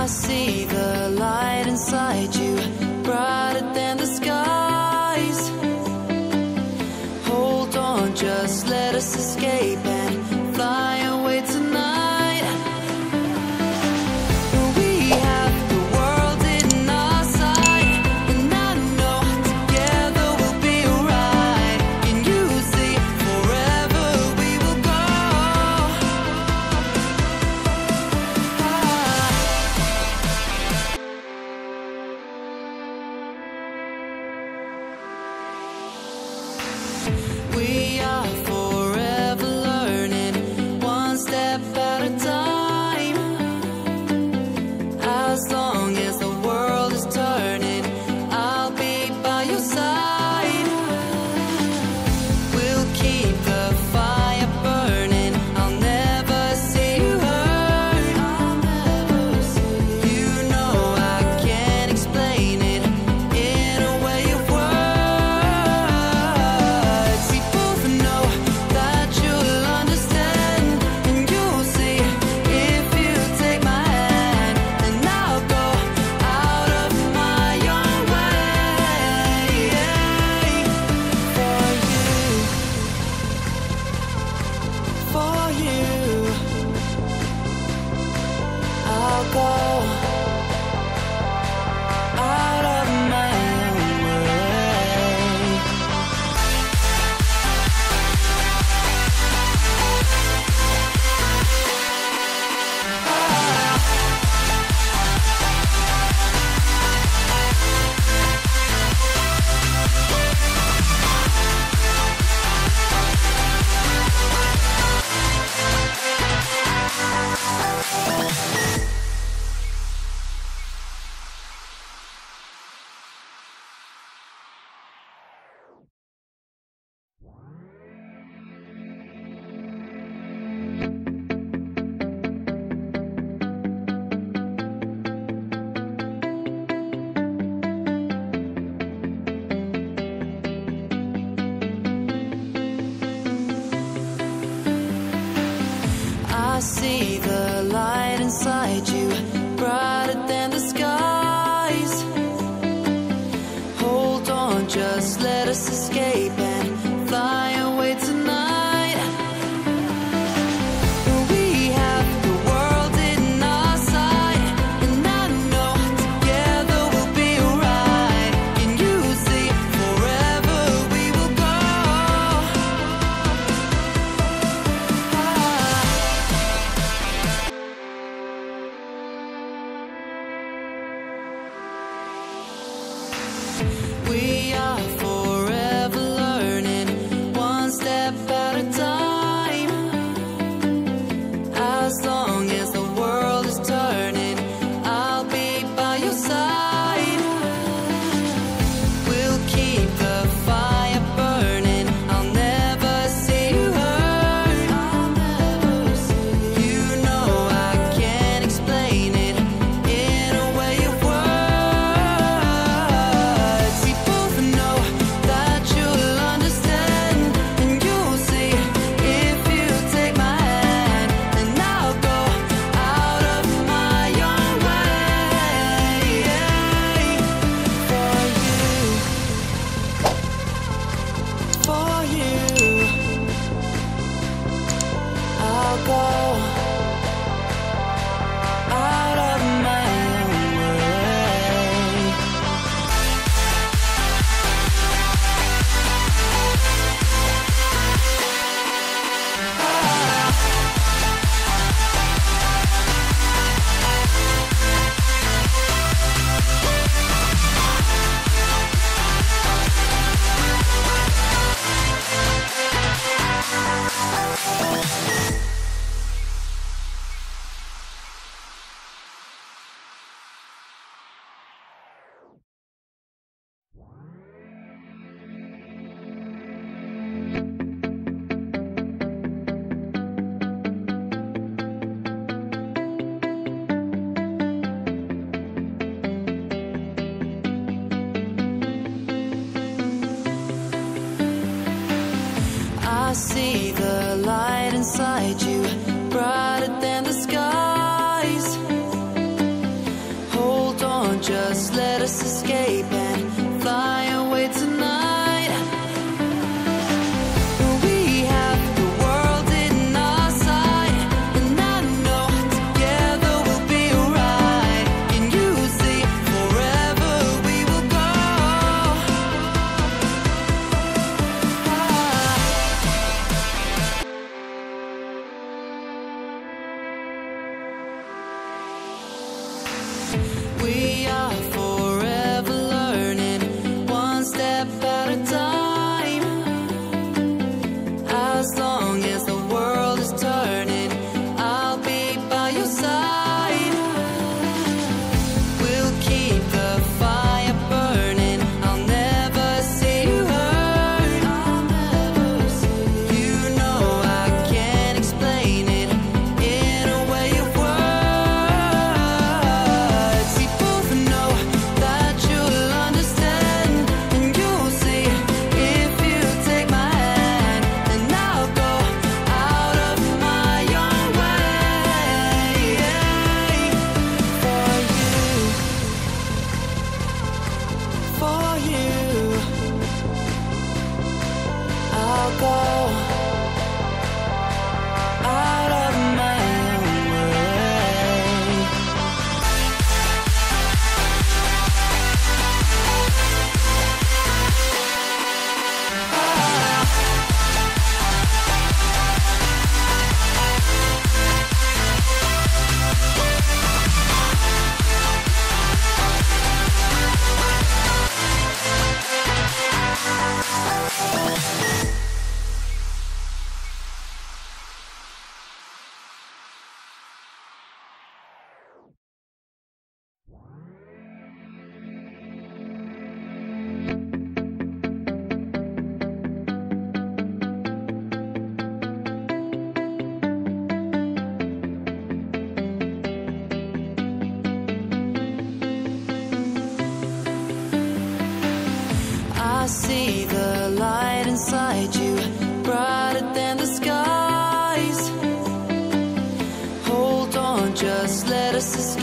I see the light inside you. I see the light inside you, brighter than see the light inside you. Bright alcohol just